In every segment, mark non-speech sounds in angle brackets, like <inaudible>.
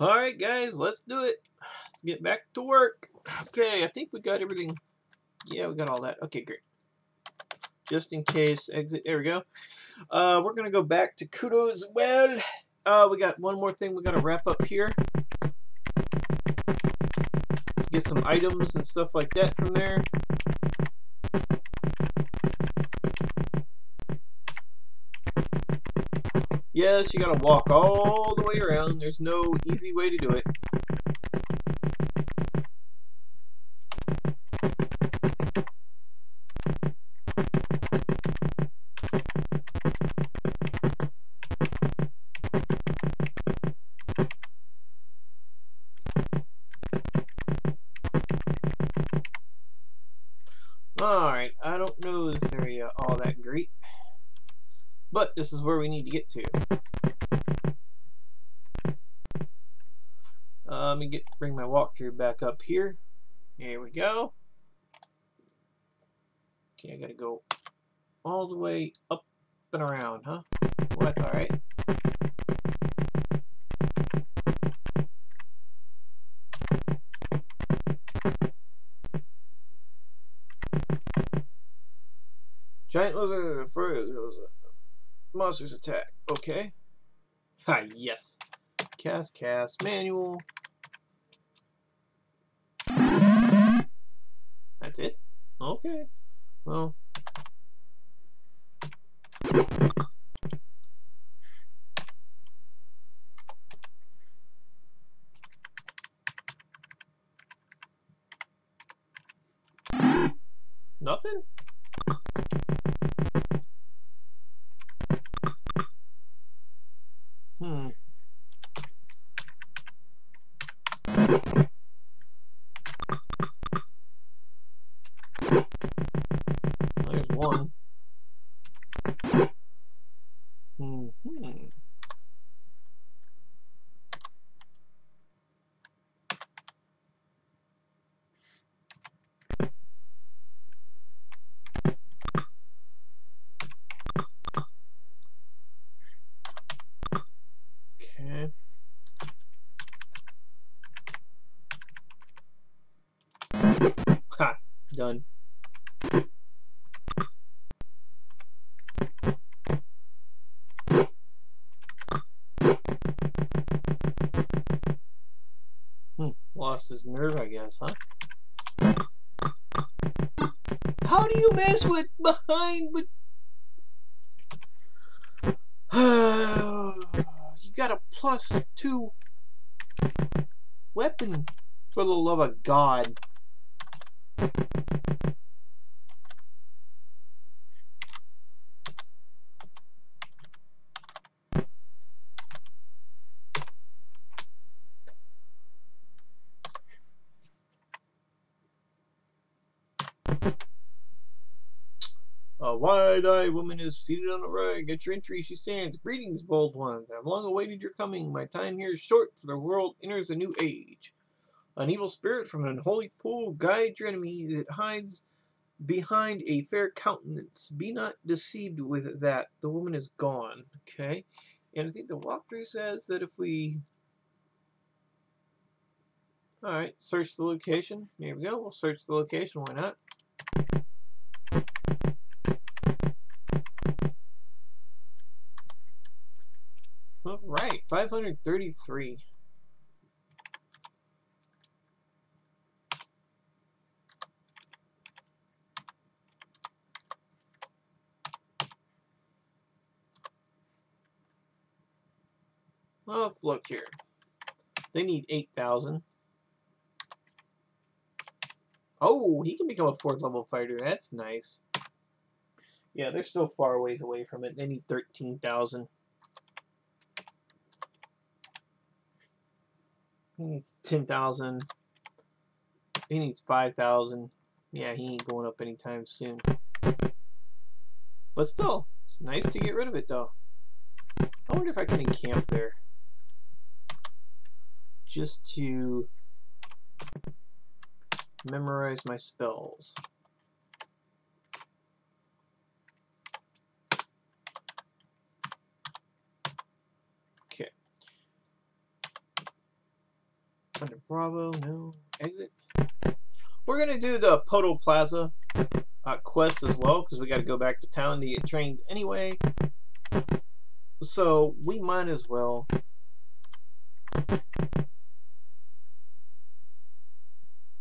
Alright guys, let's do it. Let's get back to work. Okay, I think we got everything. Yeah, we got all that. Okay, great. Just in case, exit. There we go. Uh, we're going to go back to Kuto as well. Uh, we got one more thing we got to wrap up here. Get some items and stuff like that from there. Yes, you gotta walk all the way around. There's no easy way to do it. This is where we need to get to. Uh, let me get bring my walkthrough back up here. Here we go. Okay, I gotta go all the way up and around, huh? Well, that's alright. Giant lizard, fur, monsters attack. Okay. Ah, yes. Cast, cast, manual. That's it? Okay. Well. Hmm, lost his nerve, I guess, huh? How do you mess with behind with <sighs> you got a plus two weapon for the love of God. A wide-eyed woman is seated on a rug. At your entry, she stands. Greetings, bold ones. I have long awaited your coming. My time here is short, for the world enters a new age. An evil spirit from an unholy pool guides your enemies. It hides behind a fair countenance. Be not deceived with that. The woman is gone. Okay? And I think the walkthrough says that if we... Alright, search the location. Here we go. We'll search the location. Why not? Right, 533. Well, let's look here. They need 8,000. Oh, he can become a fourth level fighter. That's nice. Yeah, they're still far ways away from it. They need 13,000. He needs 10,000. He needs 5,000. Yeah, he ain't going up anytime soon. But still, it's nice to get rid of it though. I wonder if I can encamp there. Just to memorize my spells. Under Bravo, no. Exit. We're going to do the Podol Plaza uh, quest as well, because we got to go back to town to get trained anyway. So, we might as well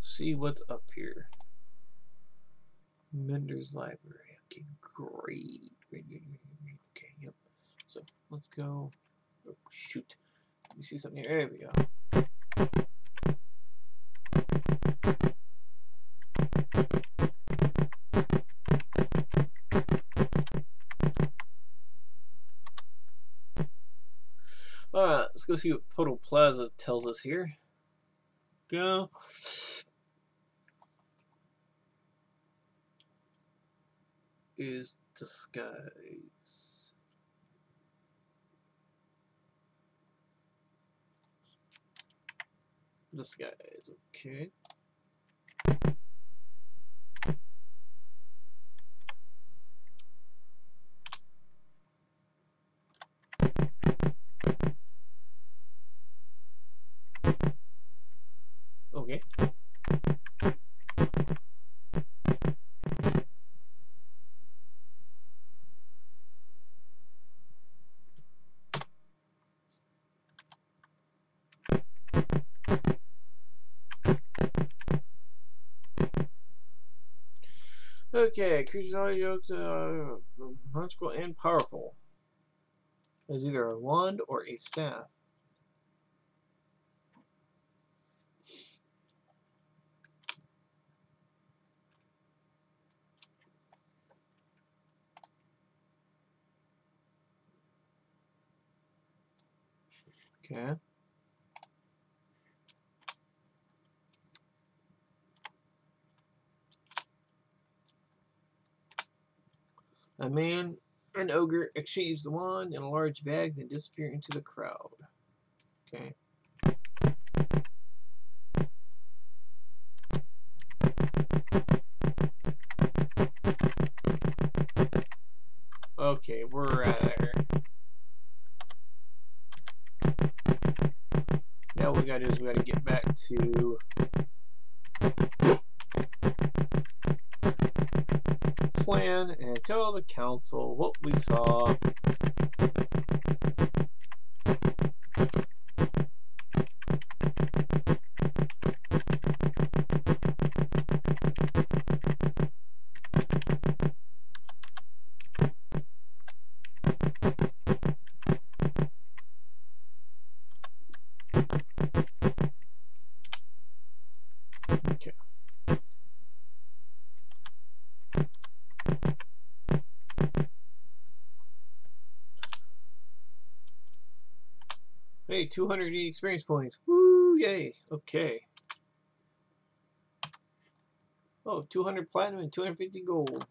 see what's up here. Mendor's Library. Okay, great. Okay, yep. So let's go. Oh, shoot. me see something here. There we go. Alright, let's go see what Podol Plaza tells us here. Go. is disguise. Disguise, okay. Okay. Okay, creatures all yoked, uh, magical and powerful. Is either a wand or a staff. Okay. A man, an ogre, exchange the wand in a large bag, then disappear into the crowd. Okay. Okay, we're out of there. Now what we gotta do is we gotta get back to plan and tell the council what we saw. 280 experience points. Woo, yay. Okay. Oh, 200 platinum and 250 gold.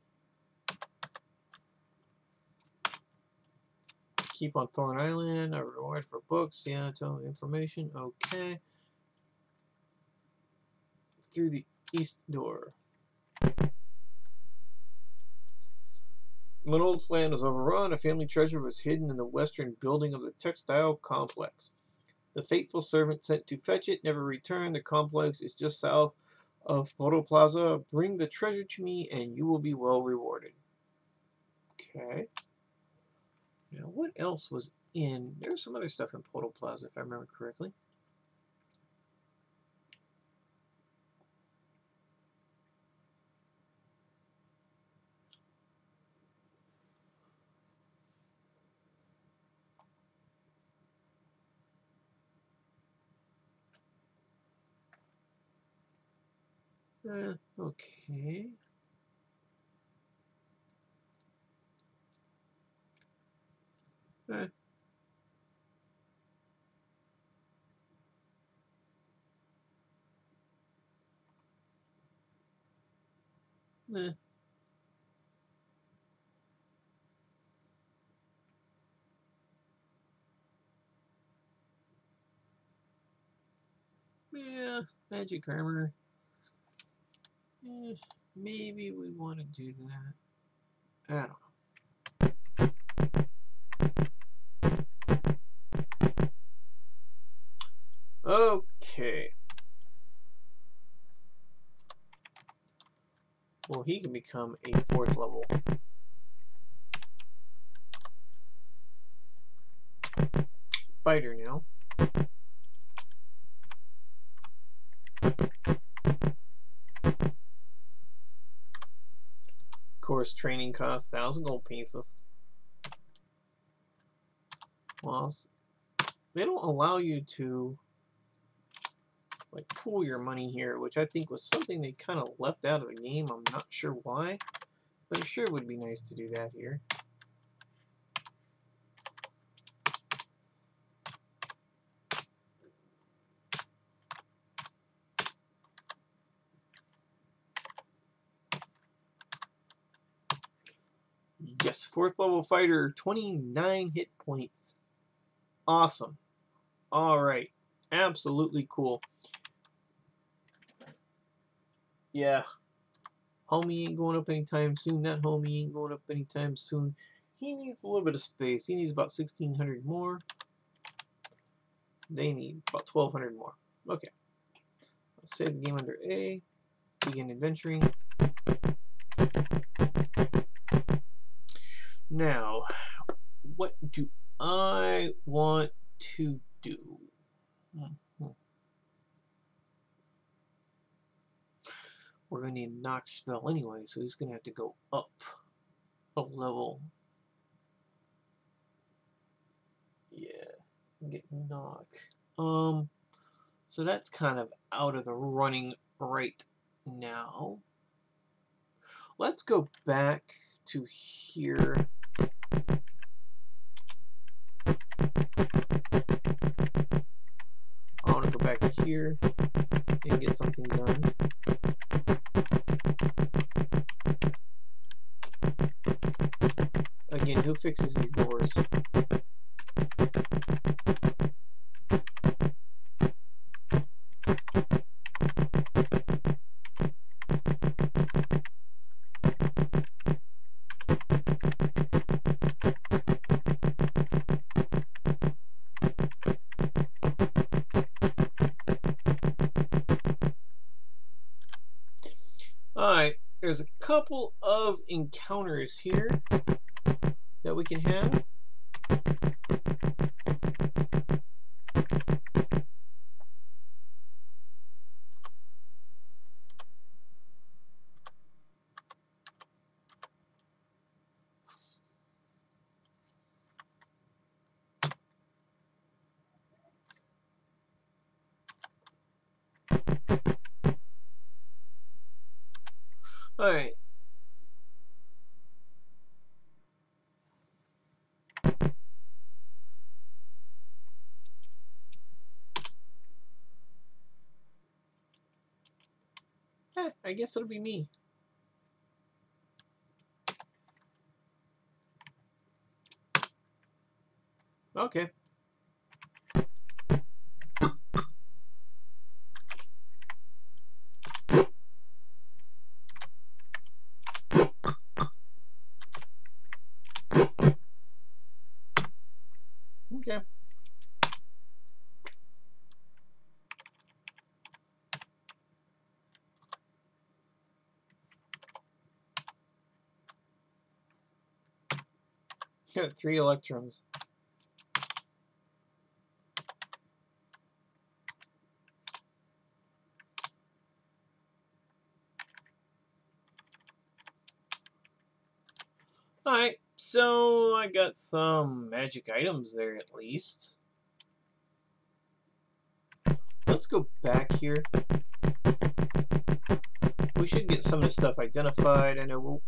Keep on Thorn Island. A reward for books. Yeah, tell information. Okay. Through the east door. When Old Phlan was overrun, a family treasure was hidden in the western building of the textile complex. The faithful servant sent to fetch it never returned. The complex is just south of Podol Plaza. Bring the treasure to me and you will be well rewarded. Okay. Now, what else was in... There's some other stuff in Podol Plaza, if I remember correctly. Uh, okay. Eh. Eh. Yeah, magic armor. Eh, maybe we want to do that. I don't know. Okay. Well, he can become a fourth level. Fighter now. Course, training costs 1,000 gold pieces. Well, they don't allow you to like pool your money here, which I think was something they kind of left out of the game. I'm not sure why, but it sure would be nice to do that here. Yes, fourth level fighter, 29 hit points. Awesome. All right. Absolutely cool. Yeah. Homie ain't going up anytime soon. That homie ain't going up anytime soon. He needs a little bit of space. He needs about 1,600 more. They need about 1,200 more. Okay. I'll save the game under A. Begin adventuring. Now, what do I want to do? Hmm. We're going to need spell anyway, so he's going to have to go up a level. Yeah, get knock. Um, so that's kind of out of the running right now. Let's go back to here. I want to go back here and get something done. Again, who fixes these doors? Alright, there's a couple of encounters here that we can have. Alright. Eh, I guess it'll be me. Okay. Okay. Got <laughs> three electrons. Alright, so I got some magic items there at least. Let's go back here. We should get some of the stuff identified. I know we'll...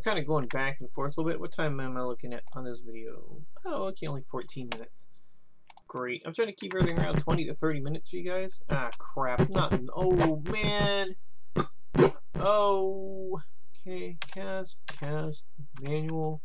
We're kind of going back and forth a little bit. What time am I looking at on this video? Oh, okay, only 14 minutes. Great. I'm trying to keep everything around 20 to 30 minutes for you guys. Ah, crap. Not... Oh, man. Oh. Okay, cast, cast, manual.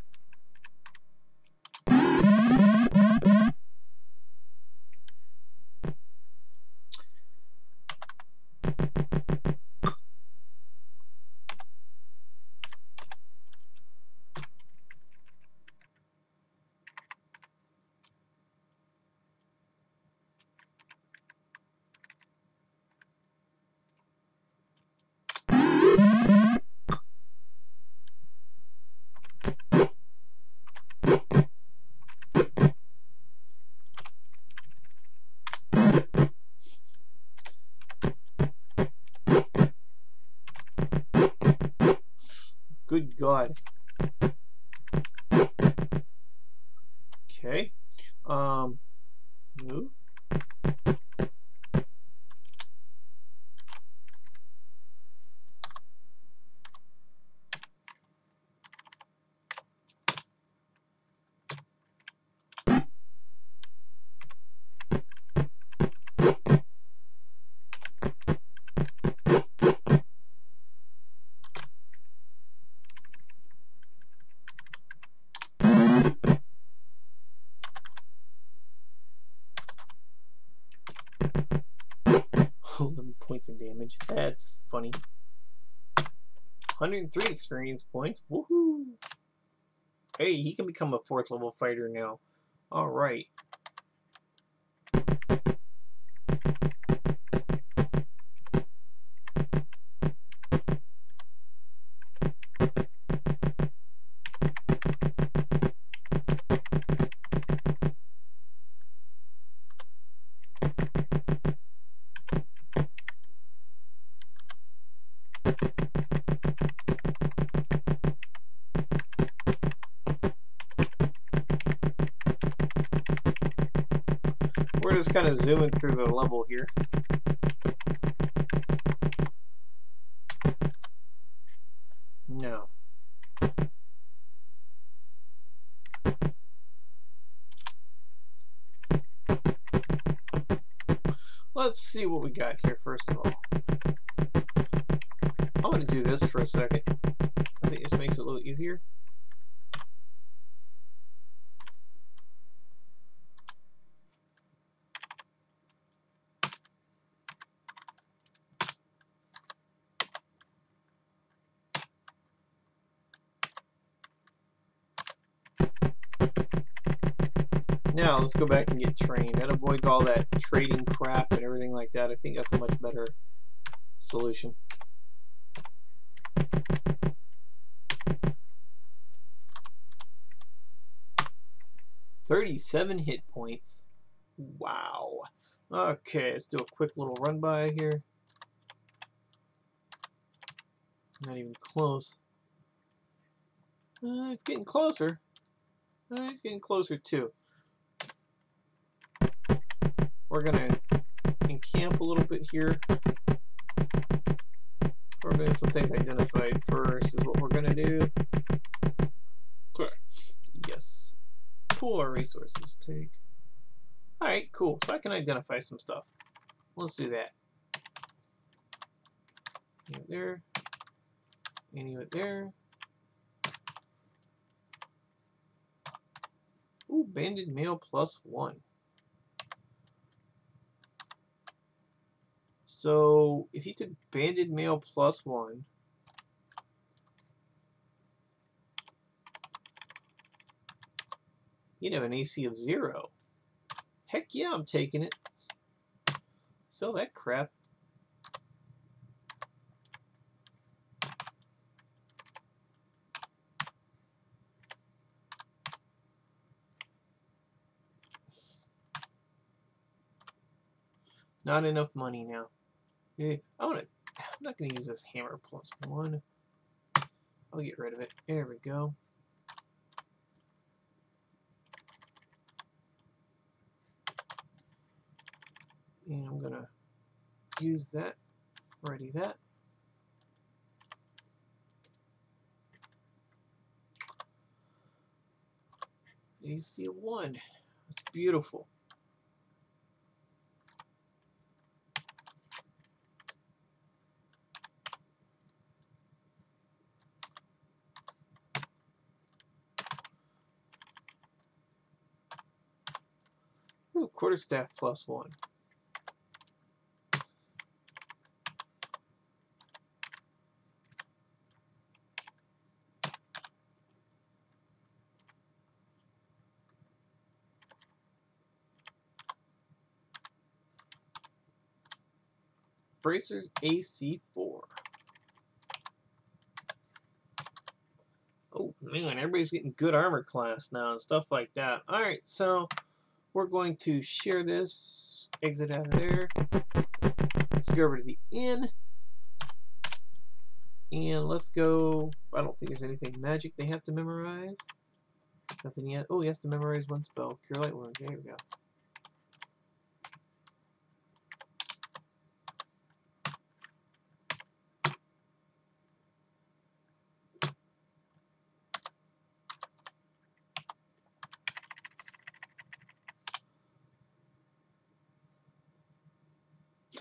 God. 103 experience points. Woohoo! Hey, he can become a fourth level fighter now. Alright. We're just kind of zooming through the level here. No. Let's see what we got here first of all. I'm going to do this for a second. I think this makes it a little easier. Let's go back and get trained. That avoids all that trading crap and everything like that. I think that's a much better solution. Thirty-seven hit points. Wow. Okay, let's do a quick little run by here. Not even close. Uh, it's getting closer. Uh, it's getting closer too. We're going to encamp a little bit here. We're going to get some things identified first is what we're going to do. Okay. Yes. Pool our resources. Take. Alright, cool. So I can identify some stuff. Let's do that. You there. And you there. Ooh, banded mail plus one. So if you took banded mail plus one, you'd have an AC of zero. Heck yeah, I'm taking it. Sell that crap. Not enough money now. Okay, I want to. I'm not to use this hammer plus one. I'll get rid of it. There we go. And I'm going to use that. Ready that. AC of 1. It's beautiful. Quarterstaff plus one. Bracers AC4. Oh man, everybody's getting good armor class now and stuff like that. Alright, so we're going to share this, exit out of there. Let's go over to the inn. And let's go. I don't think there's anything magic they have to memorize. Nothing yet. Oh, he has to memorize one spell. Cure Light Wounds. There we go.